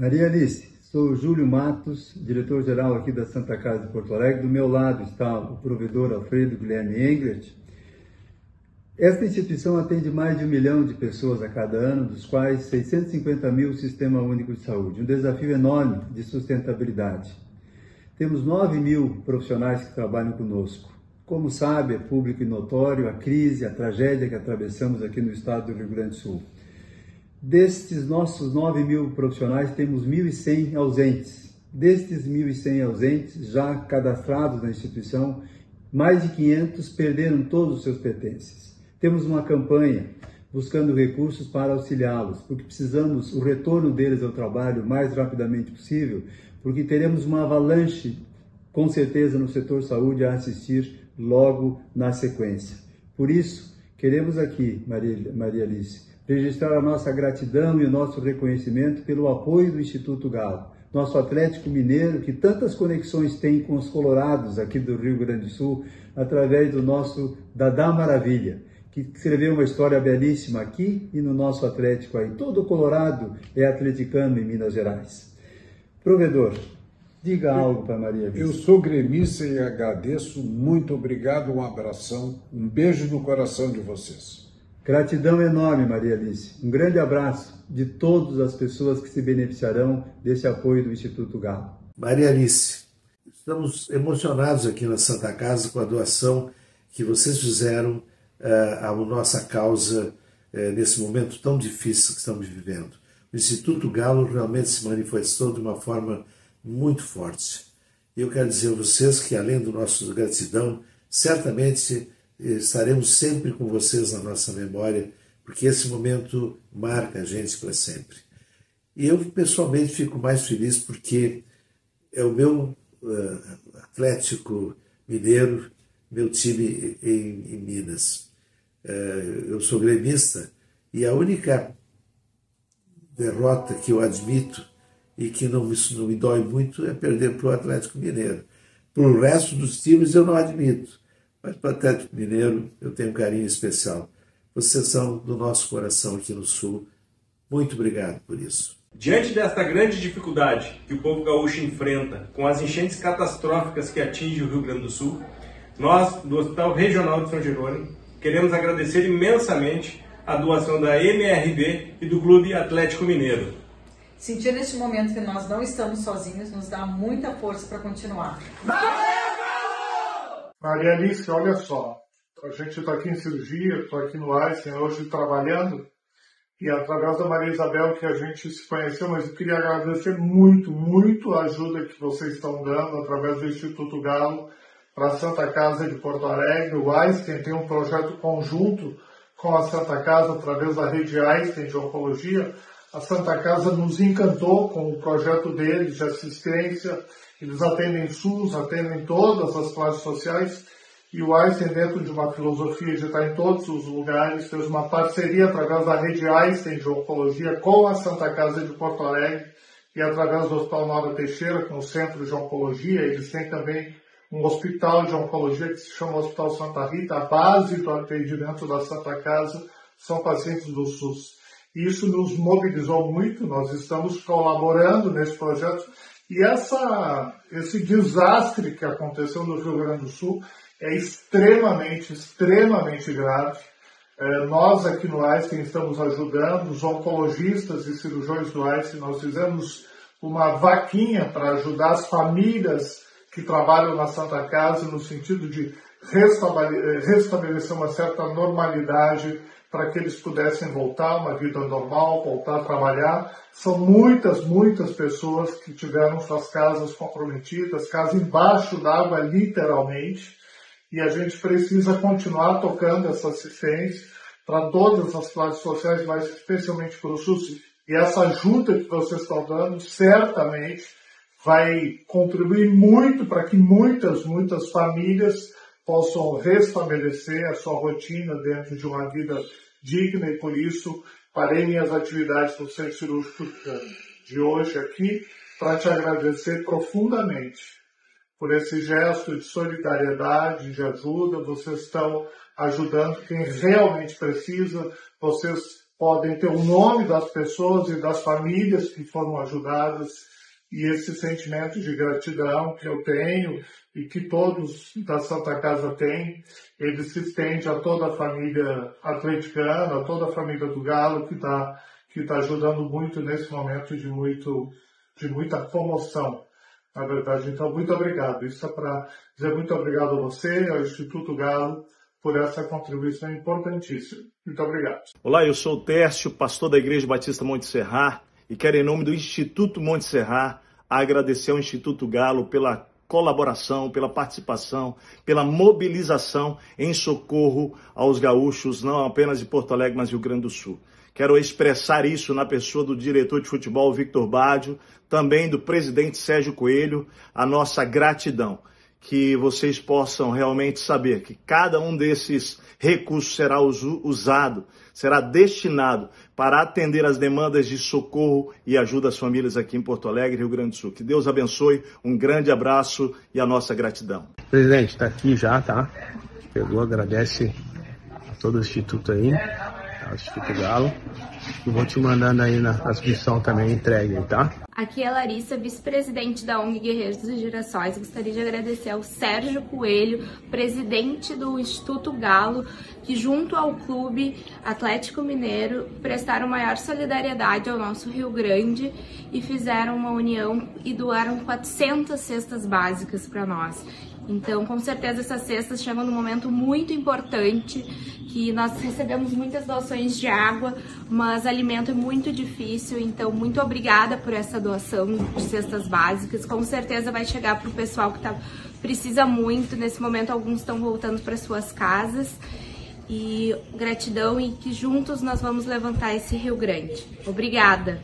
Maria Alice, sou Júlio Matos, diretor-geral aqui da Santa Casa de Porto Alegre. Do meu lado está o provedor Alfredo Guilherme Englert. Esta instituição atende mais de um milhão de pessoas a cada ano, dos quais 650 mil Sistema Único de Saúde. Um desafio enorme de sustentabilidade. Temos 9 mil profissionais que trabalham conosco. Como sabe, é público e notório a crise, a tragédia que atravessamos aqui no estado do Rio Grande do Sul. Destes nossos 9 mil profissionais, temos 1.100 ausentes. Destes 1.100 ausentes, já cadastrados na instituição, mais de 500 perderam todos os seus pertences. Temos uma campanha buscando recursos para auxiliá-los, porque precisamos o retorno deles ao trabalho o mais rapidamente possível, porque teremos uma avalanche, com certeza, no setor saúde a assistir logo na sequência. Por isso, queremos aqui, Maria, Maria Alice, registrar a nossa gratidão e o nosso reconhecimento pelo apoio do Instituto Galo, nosso Atlético Mineiro, que tantas conexões tem com os colorados aqui do Rio Grande do Sul, através do nosso Dadá Maravilha, que escreveu uma história belíssima aqui e no nosso Atlético aí. Todo o Colorado é atleticano em Minas Gerais. Provedor, diga algo para Maria Eu sou gremista e agradeço. Muito obrigado, um abração, um beijo no coração de vocês. Gratidão enorme, Maria Alice. Um grande abraço de todas as pessoas que se beneficiarão desse apoio do Instituto Galo. Maria Alice, estamos emocionados aqui na Santa Casa com a doação que vocês fizeram uh, à nossa causa uh, nesse momento tão difícil que estamos vivendo. O Instituto Galo realmente se manifestou de uma forma muito forte. Eu quero dizer a vocês que, além do nosso gratidão, certamente estaremos sempre com vocês na nossa memória, porque esse momento marca a gente para sempre. E eu pessoalmente fico mais feliz porque é o meu uh, Atlético Mineiro, meu time em, em Minas. Uh, eu sou gremista e a única derrota que eu admito e que não me, não me dói muito é perder para o Atlético Mineiro. Para o resto dos times eu não admito. Mas para o Atlético Mineiro eu tenho um carinho especial. Vocês são do nosso coração aqui no Sul. Muito obrigado por isso. Diante desta grande dificuldade que o povo gaúcho enfrenta com as enchentes catastróficas que atingem o Rio Grande do Sul, nós, do Hospital Regional de São Jerônimo, queremos agradecer imensamente a doação da MRB e do Clube Atlético Mineiro. Sentir neste momento que nós não estamos sozinhos nos dá muita força para continuar. Maria Alice, olha só, a gente está aqui em cirurgia, estou aqui no Einstein hoje trabalhando, e é através da Maria Isabel que a gente se conheceu, mas eu queria agradecer muito, muito a ajuda que vocês estão dando através do Instituto Galo para a Santa Casa de Porto Alegre. O Einstein tem um projeto conjunto com a Santa Casa através da rede Einstein de Oncologia. A Santa Casa nos encantou com o projeto deles de assistência eles atendem SUS, atendem todas as classes sociais e o Einstein, dentro de uma filosofia de estar em todos os lugares, fez uma parceria através da rede Einstein de Oncologia com a Santa Casa de Porto Alegre e através do Hospital Nova Teixeira, com o Centro de Oncologia. Eles têm também um hospital de oncologia que se chama Hospital Santa Rita. A base do atendimento da Santa Casa são pacientes do SUS. Isso nos mobilizou muito, nós estamos colaborando nesse projeto e essa, esse desastre que aconteceu no Rio Grande do Sul é extremamente, extremamente grave. É, nós aqui no Einstein estamos ajudando, os oncologistas e cirurgiões do Einstein, nós fizemos uma vaquinha para ajudar as famílias que trabalham na Santa Casa no sentido de restabelecer uma certa normalidade para que eles pudessem voltar a uma vida normal, voltar a trabalhar. São muitas, muitas pessoas que tiveram suas casas comprometidas, casas embaixo d'água, literalmente, e a gente precisa continuar tocando essa assistência para todas as classes sociais, mas especialmente para o SUS. E essa ajuda que vocês estão dando certamente vai contribuir muito para que muitas, muitas famílias possam restabelecer a sua rotina dentro de uma vida digna e por isso parei minhas atividades no Centro Cirúrgico de hoje aqui para te agradecer profundamente por esse gesto de solidariedade, de ajuda. Vocês estão ajudando quem realmente precisa, vocês podem ter o nome das pessoas e das famílias que foram ajudadas e esse sentimento de gratidão que eu tenho e que todos da Santa Casa têm, ele se estende a toda a família atleticana, a toda a família do Galo que está que tá ajudando muito nesse momento de muito de muita comoção. Na verdade, então muito obrigado. Isso é para dizer muito obrigado a você, ao Instituto Galo, por essa contribuição importantíssima. Muito obrigado. Olá, eu sou o Tércio, pastor da Igreja Batista Monte Serrar, e quero, em nome do Instituto Monte Serrar, agradecer ao Instituto Galo pela colaboração, pela participação, pela mobilização em socorro aos gaúchos, não apenas de Porto Alegre, mas do Rio Grande do Sul. Quero expressar isso na pessoa do diretor de futebol Victor Baggio, também do presidente Sérgio Coelho, a nossa gratidão que vocês possam realmente saber que cada um desses recursos será usado, será destinado para atender as demandas de socorro e ajuda às famílias aqui em Porto Alegre, Rio Grande do Sul. Que Deus abençoe, um grande abraço e a nossa gratidão. Presidente, está aqui já, tá? Pegou, agradece a todo o Instituto aí, Instituto Galo. E vou te mandando aí na transmissão também entregue, tá? Aqui é Larissa, vice-presidente da ONG Guerreiros dos Girassóis. Gostaria de agradecer ao Sérgio Coelho, presidente do Instituto Galo, que junto ao Clube Atlético Mineiro prestaram maior solidariedade ao nosso Rio Grande e fizeram uma união e doaram 400 cestas básicas para nós. Então, com certeza, essas cestas chegam num momento muito importante, que nós recebemos muitas doações de água, mas alimento é muito difícil, então muito obrigada por essa doação de cestas básicas. Com certeza vai chegar para o pessoal que tá, precisa muito. Nesse momento, alguns estão voltando para suas casas. E gratidão e que juntos nós vamos levantar esse Rio Grande. Obrigada!